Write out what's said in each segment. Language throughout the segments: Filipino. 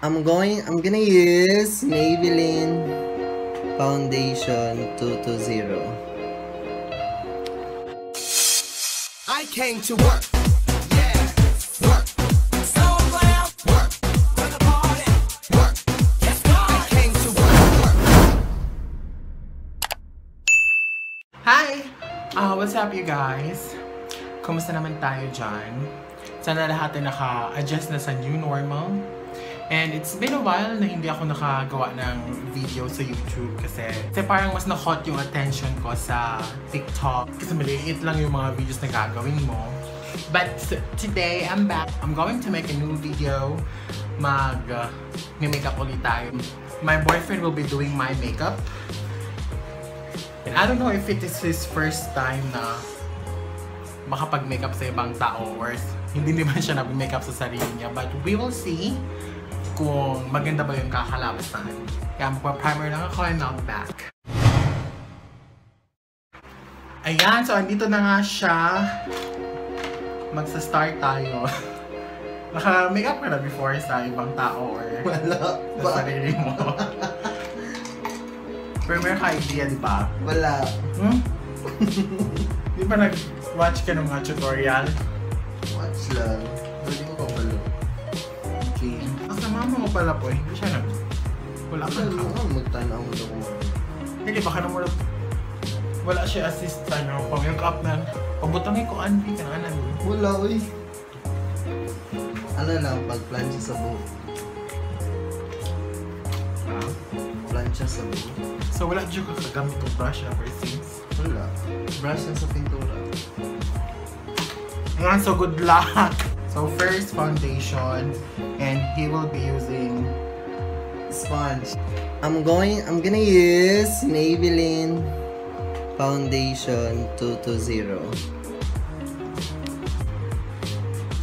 I'm going, I'm gonna use Maybelline Foundation 220. I came to work. Yeah, work. So glad. Work. For the party. Work. Yes, God. I came to work. Work. Hi! Ah, what's up you guys? Kumusta naman tayo dyan? Sana lahat ay naka-adjust na sa new normal. And it's been a while na hindi ako nakagawa ng video sa YouTube kasi, kasi parang mas na-hot yung attention ko sa TikTok kasi maliit lang yung mga videos na gagawin mo. But today, I'm back. I'm going to make a new video. Mag, uh, may makeup ulit tayo. My boyfriend will be doing my makeup. And I don't know if it is his first time na makapag-makeup sa ibang tao or hindi naman siya nag-makeup sa sarili niya. But we will see kung maganda ba yung kakalabasan. Kaya magpa-primer lang ako and I'll be back. Ayan, so andito na nga siya. Magsa-start tayo. Naka-makeup ka na before sa ibang tao or Wala sa sarili mo. Pero meron ka idea, di ba? Wala. Hmm? di ba nag-watch ka ng mga tutorial? Watch lang. Mo pala po, hindi siya nag... Wala ka na. nga magtanaw doon mo. Hindi, baka naman wala siya assist ano, pang yung up na pabutangin ko anvi ka na Wala, uy. Ano lang, pag-plancha sa buhok. Ah. Plancha sa buhok. So wala dyan ka kagamit ng brush ever since. Wala. Brush lang sa pintura. Ayan, so good luck! So first foundation and he will be using Sponge. I'm going, I'm gonna use Maybelline Foundation 220.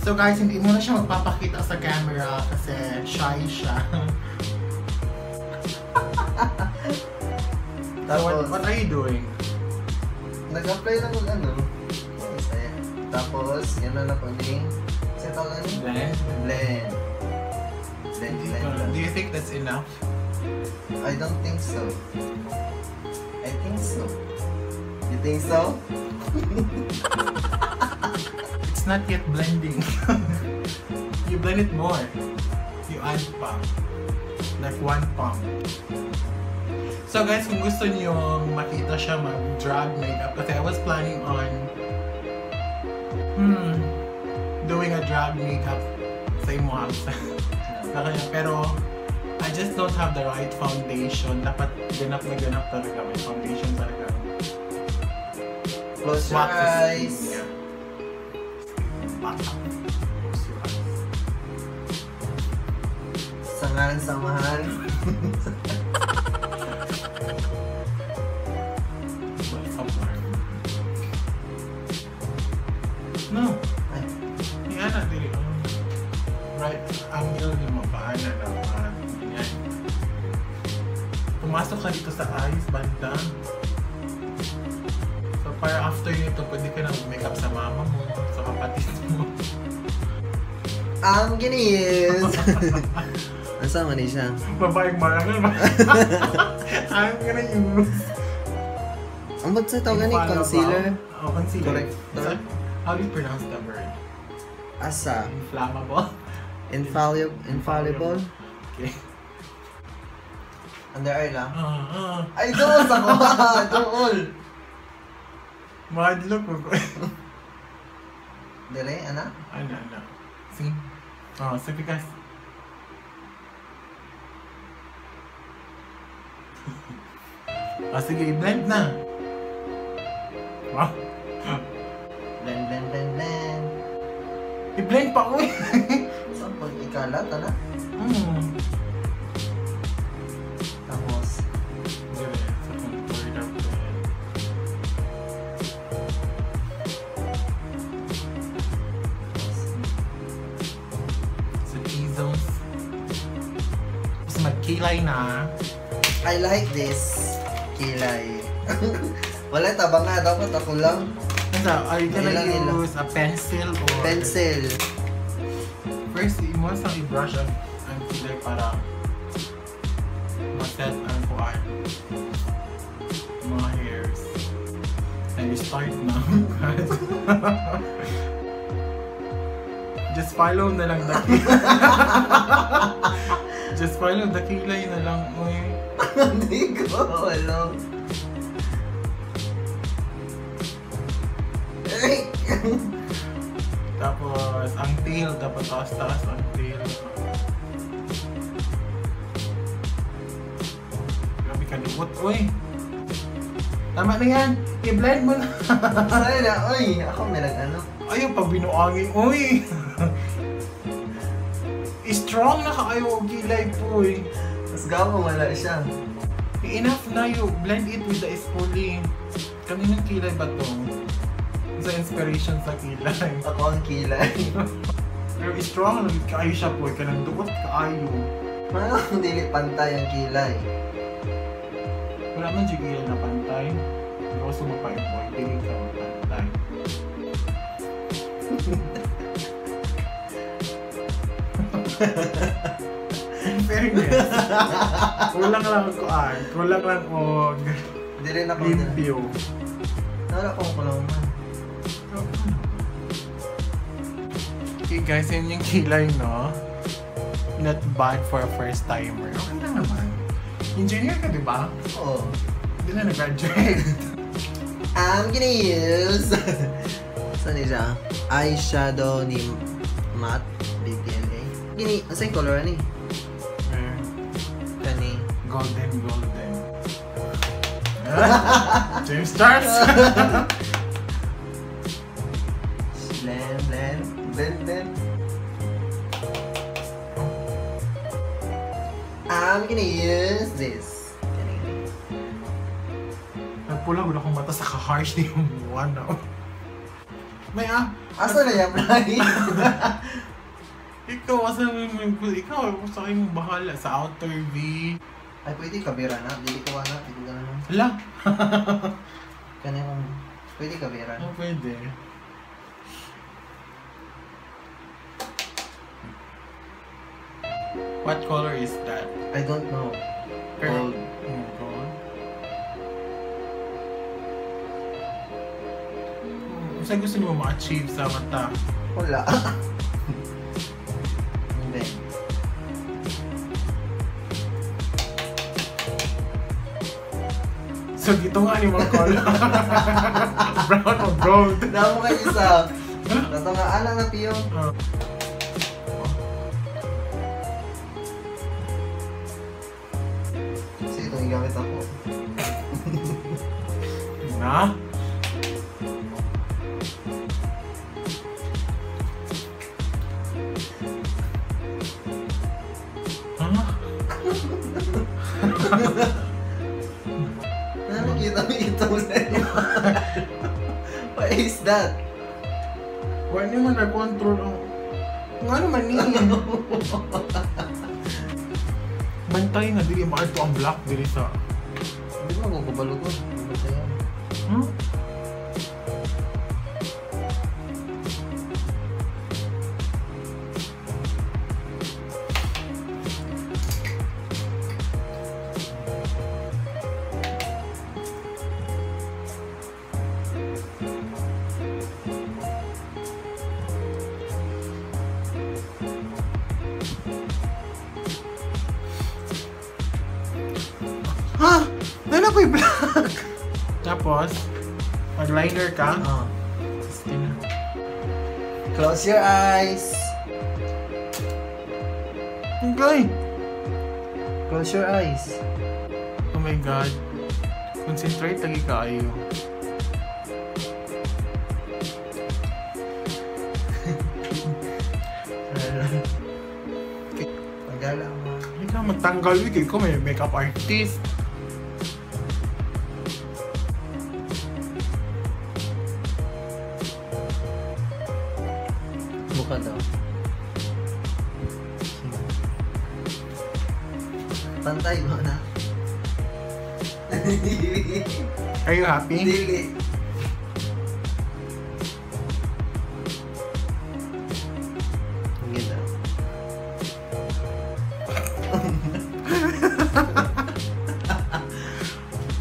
So guys, hindi mo na siya magpapakita sa camera kasi shy siya. so what, what are you doing? nag-apply lang ng ano. Tapos, yan na na. Kasi tawag ano? Blend? Blend. Blend, blend, Do you think that's enough? I don't think so. I think so. You think so? It's not yet blending. you blend it more. You add pa. Like one pump. So guys, kung gusto niyo makita siya mag-drag makeup, kasi I was planning on hmm, doing a drag makeup sa. Kaya, pero I just don't have the right foundation. Dapat ganap na ganap talaga. May foundation talaga. Close your eyes. Yeah. Bata. Close your eyes. Sangalan samahan. Pumasok ka dito sa eyes, banda. So, para after nito, pwede ka na mag-makeup sa mama mo, sa kapatid mo. Use. Asa man ni siya? Babaeng marangal ba? I'm gonna use. Ang ba't sa tawag ni concealer? Oh, concealer. Correct. So, how do you pronounce the word? Asa? Inflammable? Infallible? Infallible? Okay. Under lang. Ah, ah. Ay, doon sa ko! Doon! Madlo ko ko. Dire, ana? ano, ano. See? Oh, so because... oh, sige, blend na. Wow. Blend, blend, blend, blend. I-blend pa, uy! Saan pag ikalat, ana? hmm. Mag-kilay na. I like this. Kilay. Wala, tabang nga. Dapat ako lang. Ano, are you gonna Ilang, use a pencil or... Pencil. First, mo sa i-brush ang ang kilay para ma-set ang kuan mga hairs. Nag-start na. Just follow na lang the Just follow the kilay na lang. Uy. Hindi ko. Ay! Tapos, ang tail, dapat taas-taas ang tail. Grabe ka libot. Uy! Tama na yan! I-blend mo na! Sana na, oy! Ako may nag-ano. Ayaw pag binuangin. Uy! Strong na kaayo og kilay po eh. Mas gapo wala siya. Enough na you. Blend it with the spoolie. Kaninang kilay ba to? Sa inspiration sa kilay. Ako ang kilay. Pero strong lang kaayo siya po. Kanang duot kaayo. Kung dili pantay ang kilay? Wala man dyan kilay na pantay. Hindi ko sumapay po. Hindi ka pantay. In fairness, kulang lang ko ay, kulang lang og Hindi rin ako limpyo. Wala akong kulang man. Okay guys, yun yung kilay, no? Not bad for a first timer. Okay lang naman. Engineer ka, di ba? Oo. Hindi na nag-graduate. I'm gonna use... Saan niya? Eyeshadow ni Matte BPLA. Gini, asa yung color ni? Eh, Kani. golden, golden. James Stars! Blend, blend, blend, blend. I'm gonna use this. Kani. Nagpula ko akong mata sa ka-harsh ni yung one now. May ah, Asa na yung play? Ikaw, asa mo yung, ikaw, sa akin mo bahala sa outer V. Ay, pwede kabira na. Dili ko na. Dili ko na. Hala, Kani akong... Pwede kabira na. ano pwede? What color is that? I don't know. Gold. Oh, gold. Hmm, Saan gusto niyo ma-achieve sa mata? Wala. So, dito nga ni mga color. Brown or gold. Damo kayo isa. Tato nga, ana na piyo. Ah. That? Wala naman na-control ang... Kung ano man niya. Bantay nga, dili maadto ang black dili sa... Hindi mo magkukubalo ko. Ano? Hmm? Ha? Nana po yung black! Tapos, mag-liner ka. Sige na. Close your eyes. Okay. Close your eyes. Oh my God. Concentrate lagi kayo. Magala mo. Hindi ka magtanggal wig. Ikaw may makeup artist. ka daw. Pantay mo na. Are you happy? Dili.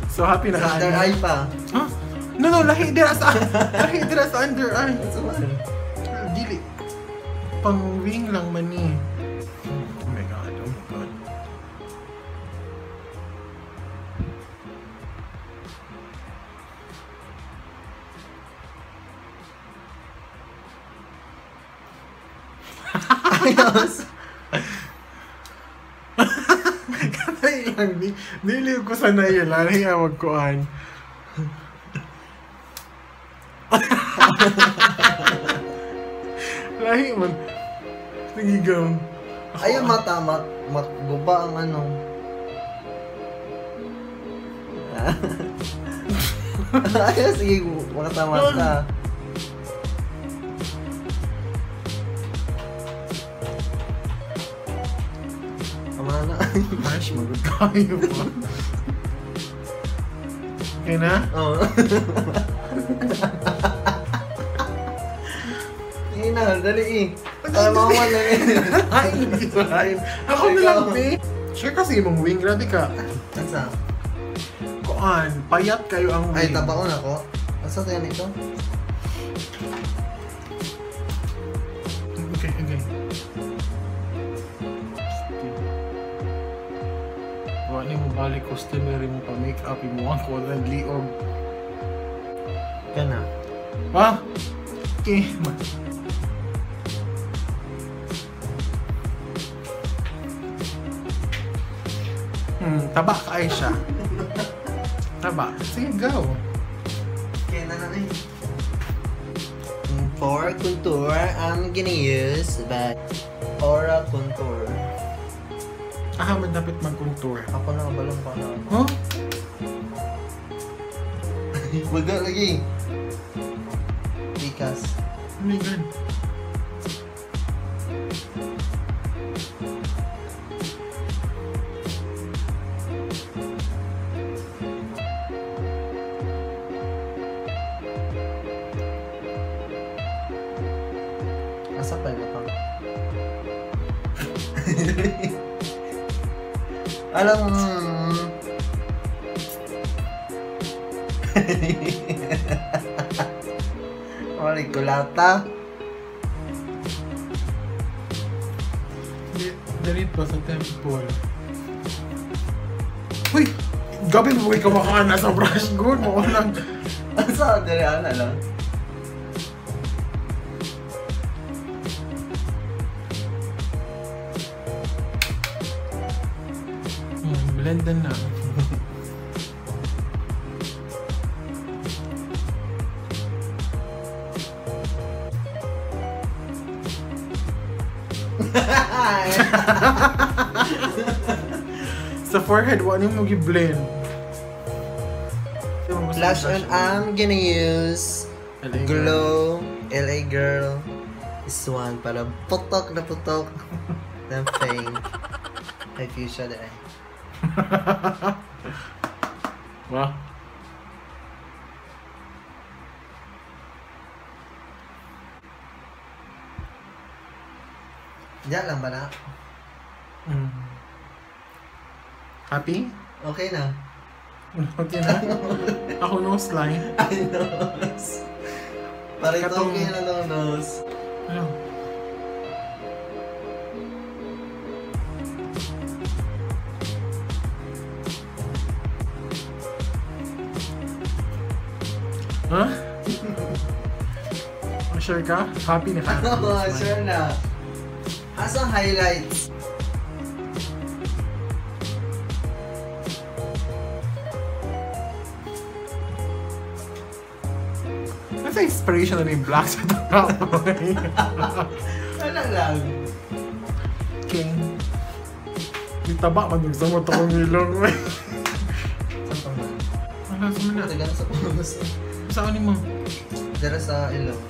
so happy na ka. Under eye pa. Huh? No, no, lahi dira sa lahi dira sa under eye. That's Pang wing lang man ni. Oh my god, oh my god. Ayos. Ay, lang, di, dili ko sana yun, lahi ang magkuhan. lahi man. Nagigaw. Ayun mata, mat, matguba ang ano. Ayos, sige, mata-mata. Tama na. Gosh, magod kayo pa. Okay na? Oo. Sige na, dali eh. Tama mo na eh. Ay, hindi ko. Ako na lang, be. Sure kasi mong wing, grabe ka. Asa? Kuan, payat kayo ang wing. Ay, taba ko na ko. Asa tayo nito? Okay, okay. Wa ni mo balik customer mo pa make up mo ang ko lang liog. Kana. Ha? Okay. ma- taba ka ay siya. Taba. Sige, go. Kaya na na eh. For contour, I'm gonna use the Aura Contour. Ah, dapat mag-contour. Ako na, balong pa na. Huh? Baga lagi. Tikas. Oh my God. Alam mo... Mali kulata. Dalit pa sa temple. Uy! Gabi mo kayo kumakain na sa brush good mo lang. Asa dire ana lang. Blendan na. sa forehead, wala mo gi-blend. Blush on I'm gonna use LA girl. Glow LA Girl. This one para putok na putok. ng fame. Ay, fuchsia de ay. Wah. Diyan lang ba na? Mm. Happy? Okay na. Okay na? Ako nose line. Ay, nose. Para ito Katong- okay na nose. Ano? Huh? Oh, sure ka? Happy na ka? Oo, sure na. Asang highlights? Nasa inspiration na yung black sa top. Ano lang? King. Yung taba, managsamot akong ilong. Saan pa? Wala sa mga. Tagal sa punos. Saan ni mo? Dara sa ilong.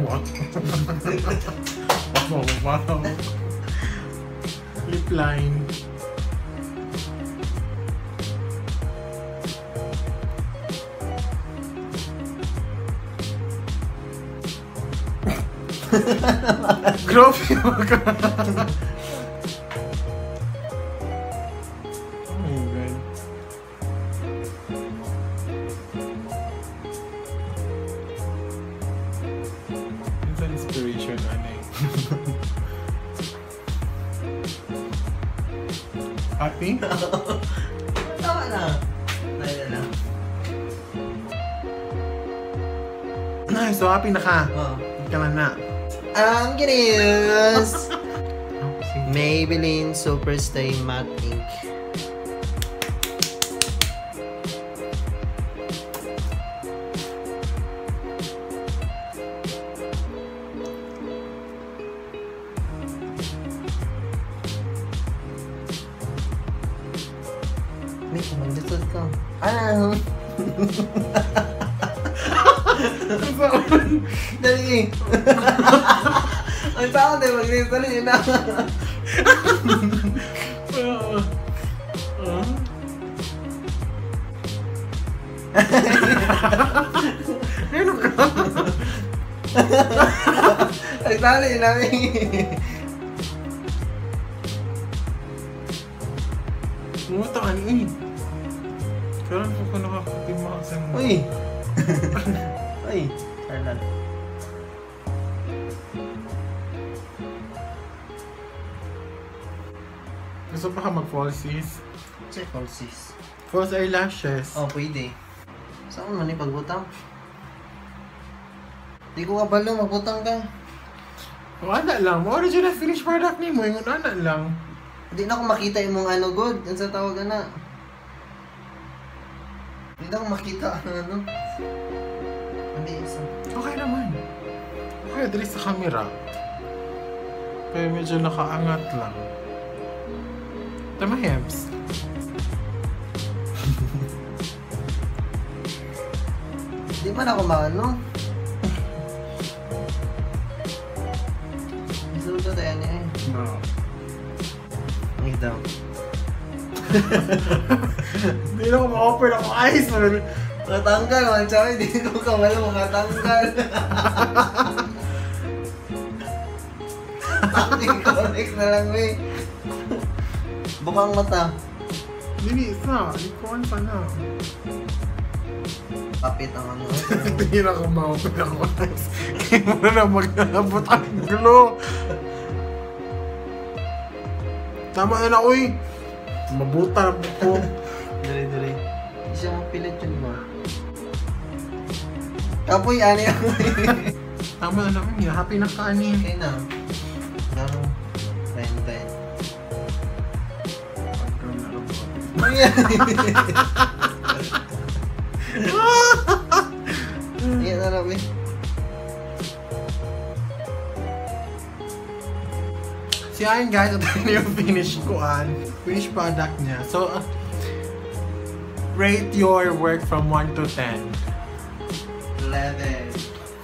What? wow, wow. Lip line. Grabe ka. oh my God. It's an inspiration, ano eh. Happy? Tama na. Tayo na lang. Nice, so happy na ka. Oh. Ka na na. I'm gonna use Oh, sige. Maybelline Superstay Matte Ink. May kumandasod ka. Ah! Dali! Ang tao din, mag-dali na. Ah. Ah. Ano ka? Ang dali namin. Umuta ka ni eh. Kailan ko ka nakakatima sa mo? Uy! Uy! Charlotte. Gusto pa ka mag-falsies? All sis. False eyelashes. Oh, pwede. Saan mo ni pagbutang? Di ko kabalo, magbutang ka. Wala lang. Mo original finished product ni mo. Yung ana lang. Hindi na ako makita yung mga ano good. Yan sa tawag na. Hindi na ako makita ang ano. Hindi isa. Okay naman. Okay, dali sa camera. Pero medyo nakaangat lang. Tama, Hebs. Di man ako maano. Ko tayo niya eh. No. Ang daw. Hindi na ako ma-offer ng eyes. man. Natanggal man siya. Hindi ko kamalo makatanggal. Connect na lang eh. Bukang mata. Dili isa. Ikuan pa na. Kapit ang ano. Hindi na ako ng eyes. Kaya mo na maglalabot ang gulo. Tama na na, uy. Mabuta na po. Dali, dali. Hindi siya mapilit yun mo. Kapoy, ani ako. Tama na naman. Happy na ka, ani. Okay na. Ano? Ayan na eh. Si Ayan guys, ito na yung finish kuan. Finish product niya. So, uh, rate your work from 1 to 10. 11.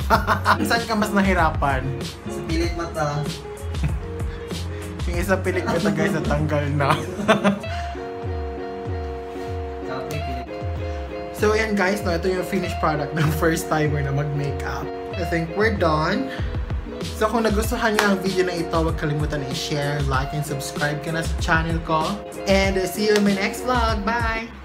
Saan ka mas nahirapan? Sa pilit mata. Yung isa pilik mata guys, natanggal na. so, ayan guys, no, ito yung finished product ng first timer na mag-makeup. I think we're done. So, kung nagustuhan nyo ang video na ito, huwag kalimutan i-share, like, and subscribe ka na sa channel ko. And uh, see you in my next vlog. Bye!